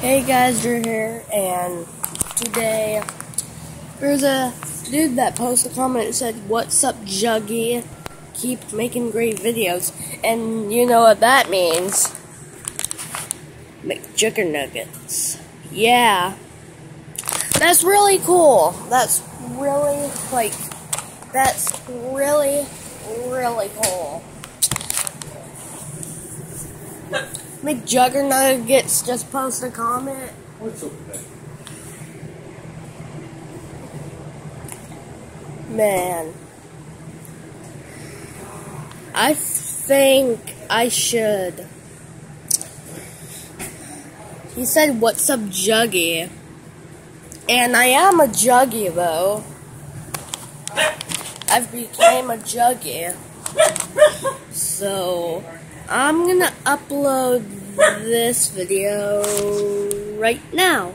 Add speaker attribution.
Speaker 1: Hey guys, Drew here, and today there's a dude that posted a comment that said, What's up, Juggy? Keep making great videos. And you know what that means? Make jugger nuggets. Yeah. That's really cool. That's really, like, that's really, really cool. McJuggernuggets just post a comment.
Speaker 2: What's up there?
Speaker 1: Man. I think I should. He said, What's up, Juggy? And I am a Juggy, though. I've became a Juggy. So, I'm gonna upload this video right now.